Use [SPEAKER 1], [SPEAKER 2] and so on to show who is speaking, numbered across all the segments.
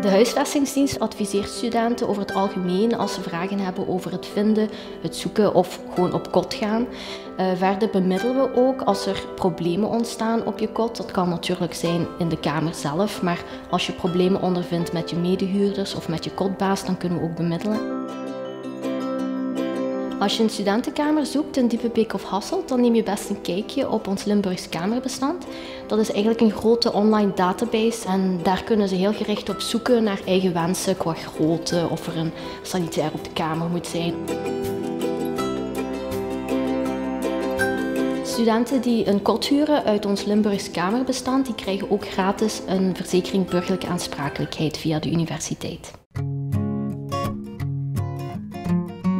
[SPEAKER 1] De huisvestingsdienst adviseert studenten over het algemeen als ze vragen hebben over het vinden, het zoeken of gewoon op kot gaan. Uh, verder bemiddelen we ook als er problemen ontstaan op je kot. Dat kan natuurlijk zijn in de kamer zelf, maar als je problemen ondervindt met je medehuurders of met je kotbaas, dan kunnen we ook bemiddelen. Als je een studentenkamer zoekt in Diepenbeek of Hasselt, dan neem je best een kijkje op ons Limburgs kamerbestand. Dat is eigenlijk een grote online database en daar kunnen ze heel gericht op zoeken naar eigen wensen qua grootte, of er een sanitair op de kamer moet zijn. Studenten die een kot huren uit ons Limburgs kamerbestand, die krijgen ook gratis een verzekering burgerlijke aansprakelijkheid via de universiteit.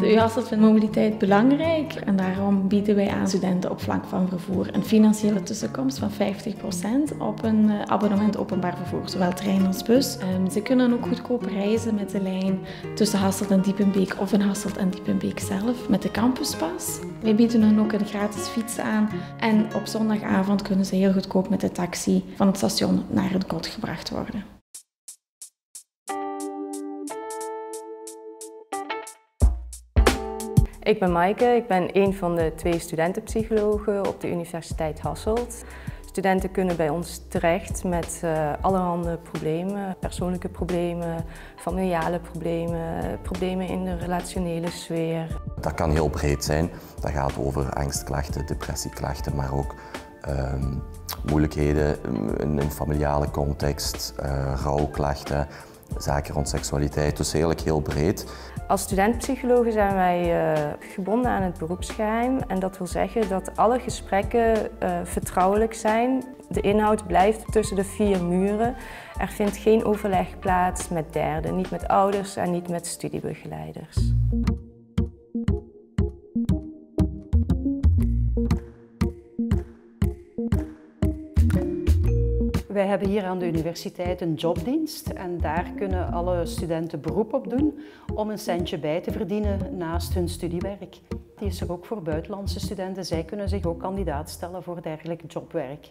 [SPEAKER 2] De UHasselt vindt mobiliteit belangrijk en daarom bieden wij aan studenten op vlak van vervoer een financiële tussenkomst van 50% op een eh, abonnement openbaar vervoer, zowel trein als bus. Ehm, ze kunnen ook goedkoop reizen met de lijn tussen Hasselt en Diepenbeek of in Hasselt en Diepenbeek zelf met de campuspas. Wij bieden hen ook een gratis fiets aan en op zondagavond kunnen ze heel goedkoop met de taxi van het station naar hun kot gebracht worden.
[SPEAKER 3] Ik ben Maaike, ik ben een van de twee studentenpsychologen op de Universiteit Hasselt. Studenten kunnen bij ons terecht met uh, allerhande problemen, persoonlijke problemen, familiale problemen, problemen in de relationele sfeer.
[SPEAKER 4] Dat kan heel breed zijn. Dat gaat over angstklachten, depressieklachten, maar ook uh, moeilijkheden in een familiale context, uh, rouwklachten, zaken rond seksualiteit. Dus eigenlijk heel breed.
[SPEAKER 3] Als studentpsychologen zijn wij uh, gebonden aan het beroepsgeheim. En dat wil zeggen dat alle gesprekken uh, vertrouwelijk zijn. De inhoud blijft tussen de vier muren. Er vindt geen overleg plaats met derden, niet met ouders en niet met studiebegeleiders.
[SPEAKER 5] Wij hebben hier aan de universiteit een jobdienst en daar kunnen alle studenten beroep op doen om een centje bij te verdienen naast hun studiewerk. Die is er ook voor buitenlandse studenten. Zij kunnen zich ook kandidaat stellen voor dergelijk jobwerk.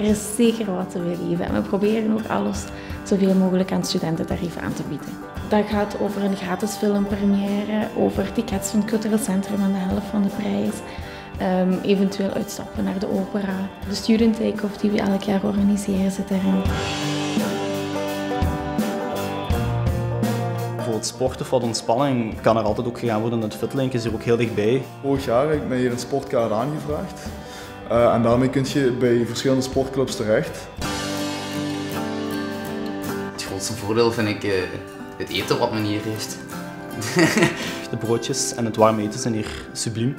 [SPEAKER 2] Er is zeker wat te beleven en we proberen ook alles zoveel mogelijk aan studententarieven aan te bieden. Dat gaat over een gratis filmpremière, over tickets van het cultureel centrum aan de helft van de prijs. Um, eventueel uitstappen naar de opera. De student take-off die we elk jaar organiseren zit erin.
[SPEAKER 6] Voor het sport of wat ontspanning kan er altijd ook gegaan worden. Het Fitlink is er ook heel dichtbij.
[SPEAKER 7] Vorig jaar heb ik mij hier een sportkaart aangevraagd. Uh, en daarmee kun je bij verschillende sportclubs terecht.
[SPEAKER 8] Het grootste voordeel vind ik uh, het eten wat men hier heeft.
[SPEAKER 6] De broodjes en het warme eten zijn hier subliem.